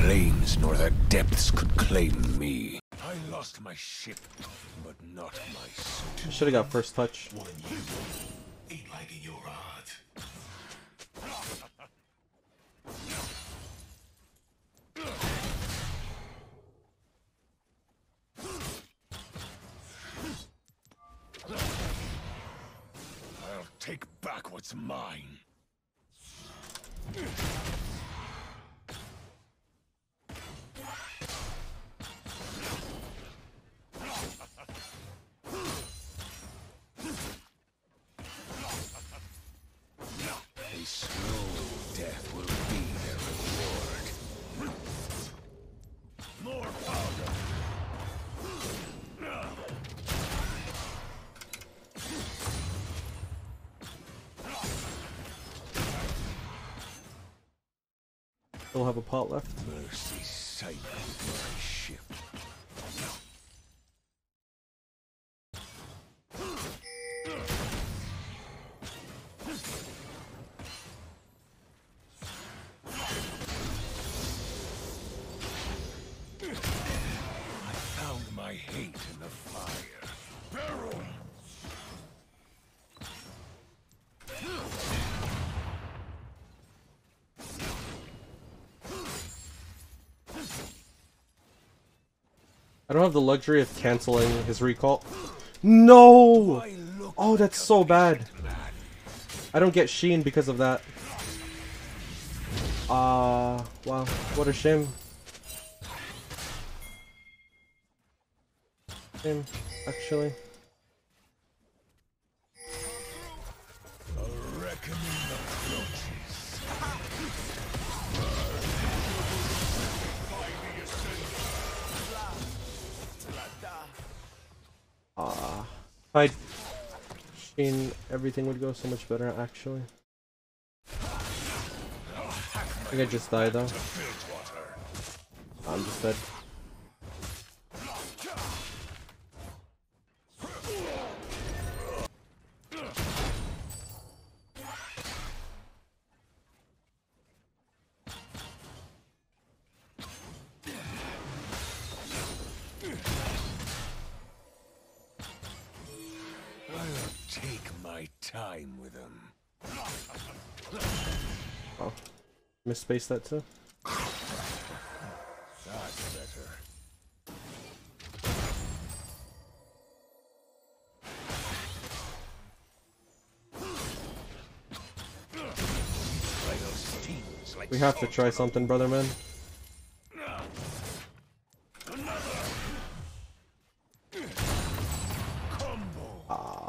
flames nor the depths could claim me. I lost my ship, but not my soul. Should have got first touch. One you ain't liking your odds. I'll take back what's mine. Still have a pot left. Mercy with my ship. I don't have the luxury of canceling his recall. No! Oh, that's so bad. I don't get Sheen because of that. Ah, uh, wow. What a shame. Shame, actually. If I'd Sheen, everything would go so much better, actually. I think I just died, though. I'm just dead. Time with them. Oh. Misspaced that too. That's better. Final stings like We have to try something, brother man. Ah.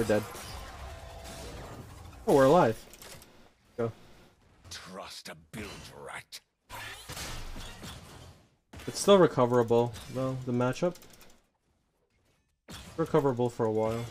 We're dead. Oh, we're alive. Go. Trust a build rat. It's still recoverable, though, the matchup. Recoverable for a while.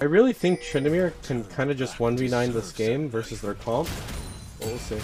I really think Tryndamere can kind of just 1v9 this game versus their comp. We'll see.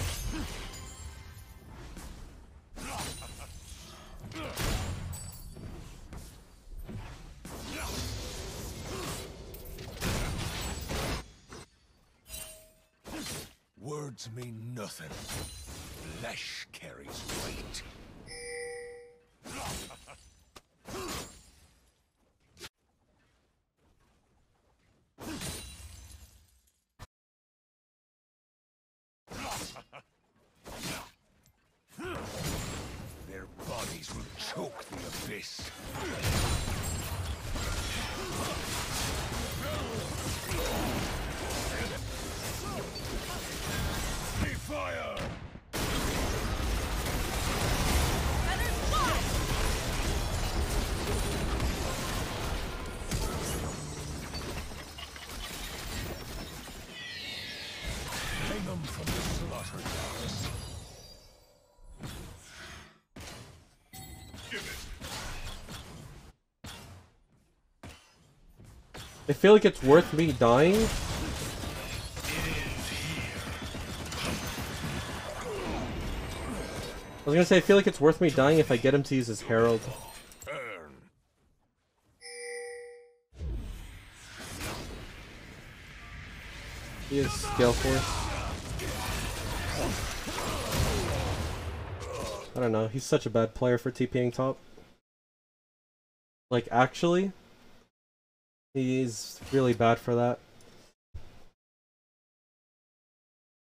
I feel like it's worth me dying. I was gonna say, I feel like it's worth me dying if I get him to use his Herald. He is Scale Force. I don't know, he's such a bad player for TPing top. Like, actually, he's really bad for that.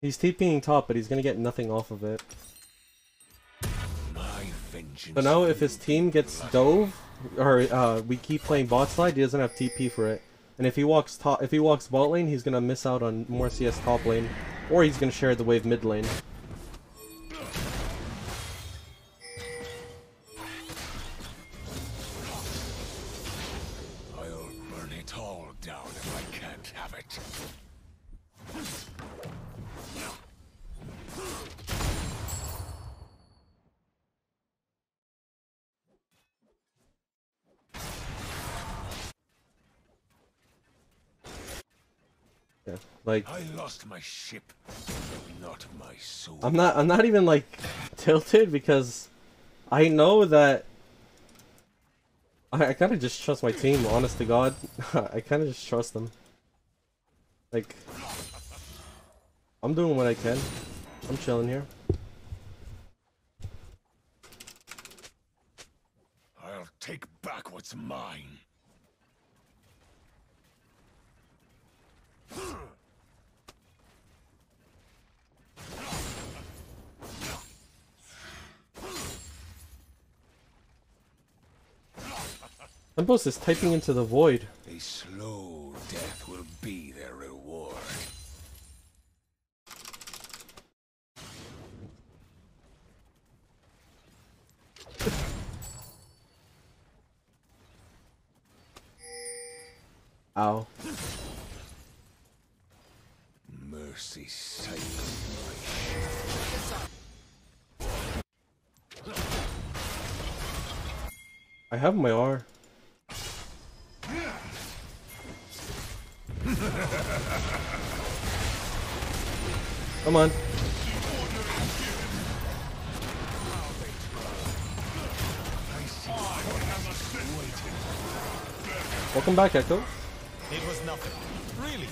He's TPing top, but he's gonna get nothing off of it. My vengeance. So now if his team gets dove, or uh, we keep playing bot side, he doesn't have TP for it. And if he walks top, if he walks bot lane, he's gonna miss out on more CS top lane, or he's gonna share the wave mid lane. Yeah, like I lost my ship, not my soul. I'm not, I'm not even like tilted because I know that I, I kind of just trust my team. Honest to God, I kind of just trust them. Like I'm doing what I can. I'm chilling here. I'll take back what's mine. Tempos is typing into the void. A slow death will be their reward. Ow. Mercy silence I have my R. Come on. Welcome back, Echo. It was nothing. Really?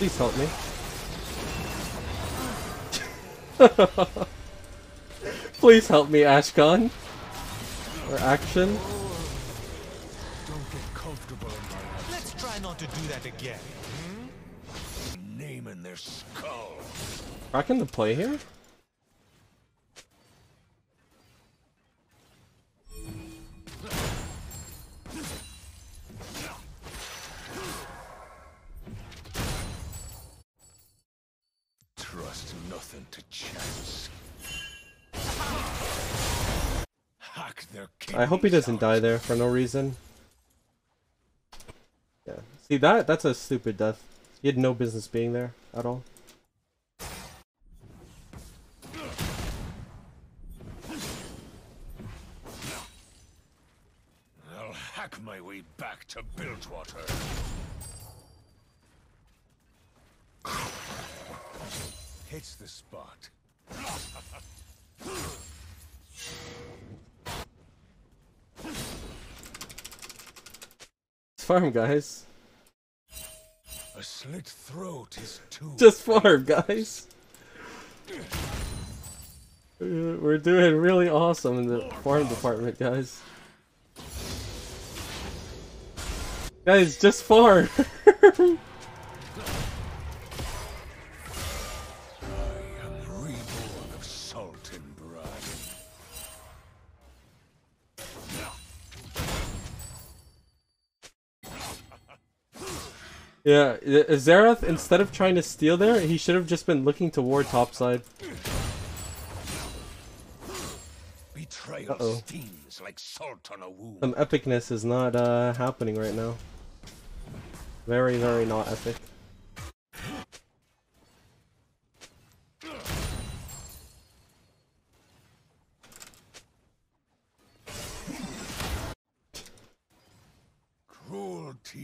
Please help me. Please help me, Ashcon. Or Action. Don't get comfortable in my Let's try not to do that again. Hmm? name in their skull. Back into play here? Nothing to chance. I hope he doesn't die there for no reason. Yeah. See that? That's a stupid death. He had no business being there at all. Farm, guys. A slit throat is too. Just farm, guys. We're doing really awesome in the farm department, guys. Guys, just farm. Yeah, uh, Xerath, instead of trying to steal there, he should have just been looking toward topside. Betrayal Uh-oh. stings like salt on a wound. Some epicness is not uh, happening right now. Very, very not epic.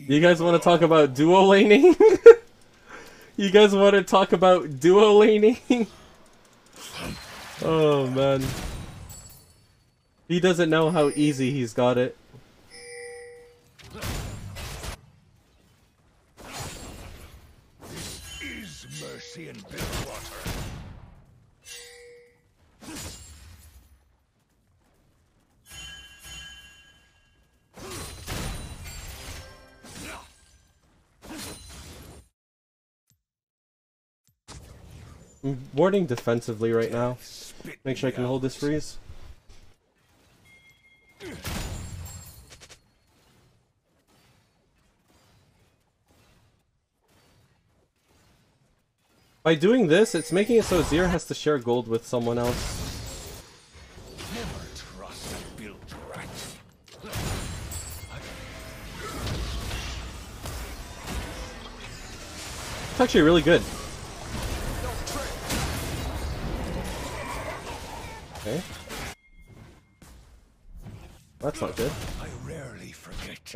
You guys want to talk about duo laning? you guys want to talk about duo laning? oh man. He doesn't know how easy he's got it. Defensively right now. Make sure I can hold this freeze. By doing this, it's making it so Zir has to share gold with someone else. It's actually really good.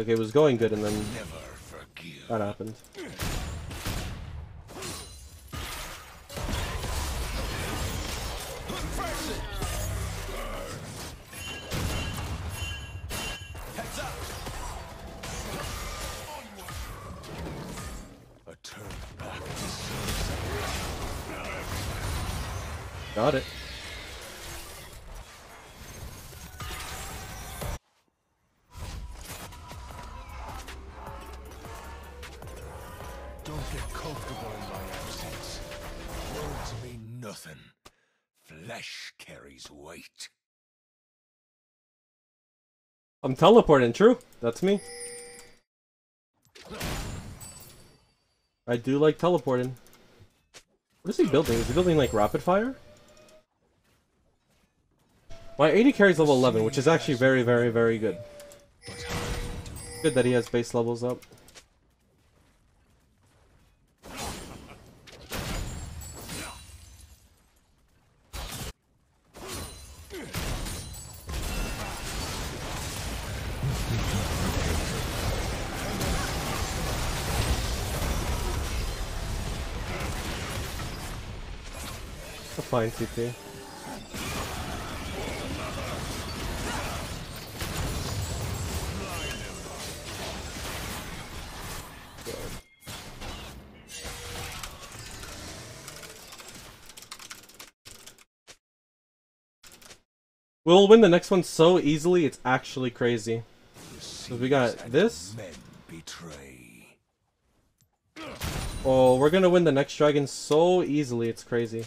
Okay, it was going good and then Never that happened. A turn back. Got it. I'm teleporting, true. That's me. I do like teleporting. What is he building? Is he building like rapid fire? My 80 carries level 11, which is actually very, very, very good. Good that he has base levels up. Fine CP. We'll win the next one so easily, it's actually crazy. So we got this. Oh, we're gonna win the next dragon so easily, it's crazy.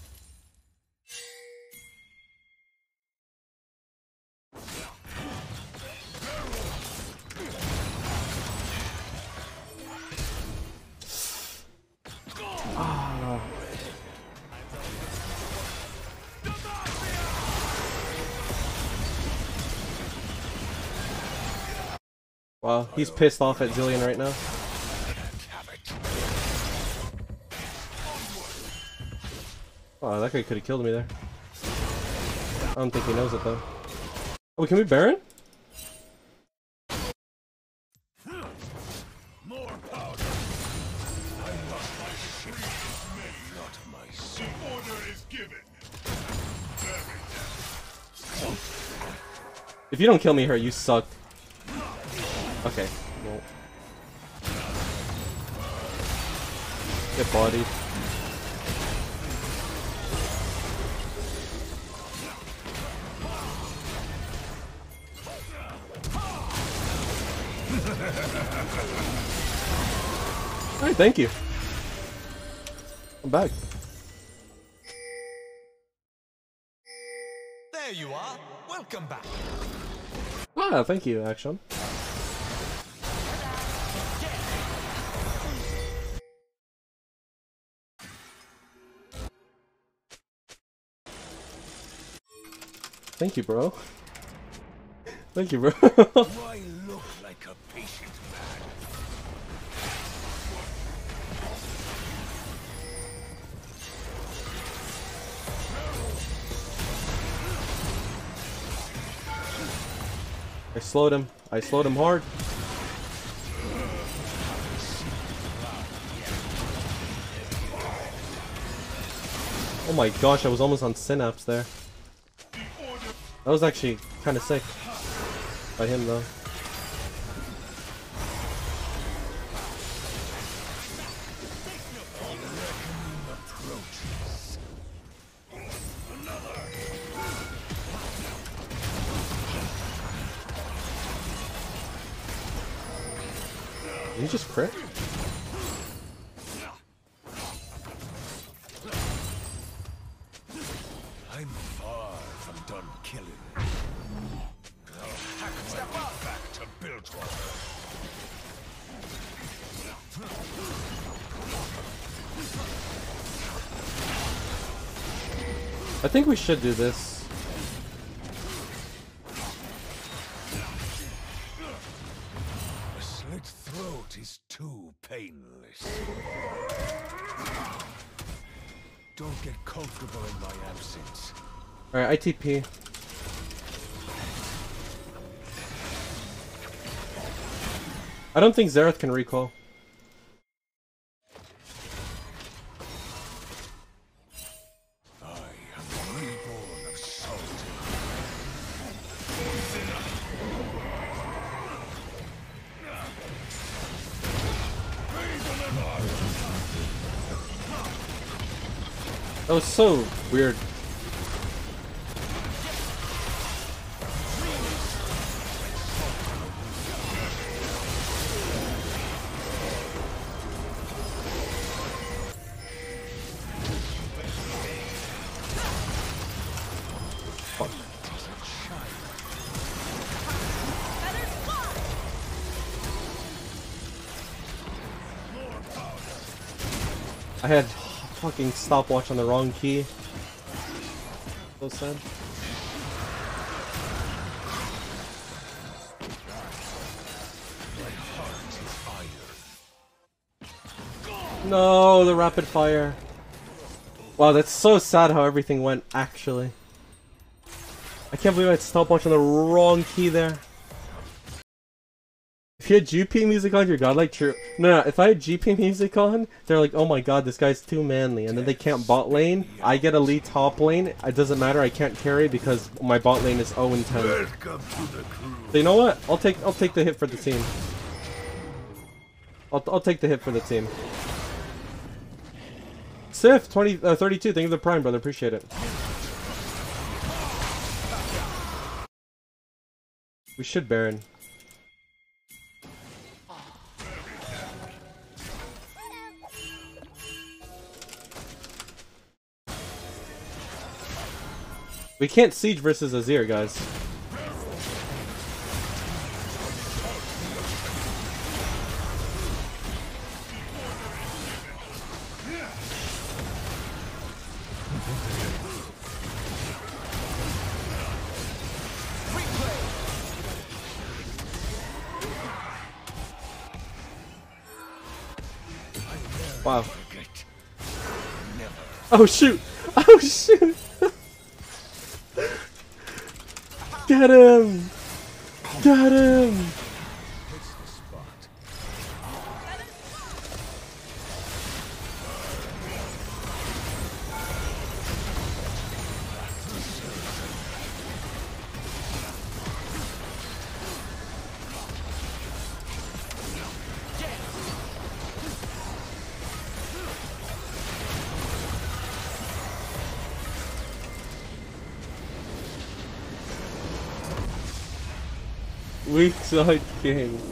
Wow, he's pissed off at Zilean right now. It. Oh, that guy could have killed me there. I don't think he knows it though. Oh, can we Baron? If you don't kill me here, you suck. Okay. Well. Get bodied. I thank you. I'm back. There you are. Welcome back. Ah, thank you, Action. Thank you, bro. Thank you, bro. Do look like a patient man? I slowed him. I slowed him hard. Oh my gosh, I was almost on Synapse there. That was actually kind of sick. By him, though. Did you just crit? Think we should do this. A slit throat is too painless. Don't get comfortable in my absence. Alright, ITP. I don't think Xerath can recall. Was so weird. I had fucking stopwatch on the wrong key. So sad. No, the rapid fire. Wow, that's so sad how everything went, actually. I can't believe I had stopwatch on the wrong key there. If you had GP music on, you're godlike true. No, no, if I had GP music on, they're like, oh my god, this guy's too manly. And then they can't bot lane. I get elite top lane. It doesn't matter, I can't carry because my bot lane is 0 and 10. Welcome to the crew. So you know what? I'll take I'll take the hit for the team. I'll I'll take the hit for the team. Sif 20 uh, 32. Thank you for the prime, brother. Appreciate it. We should Baron. We can't siege versus Azir, guys. Wow. Oh shoot! Oh shoot! Get him! Get him! スは入ってけへん。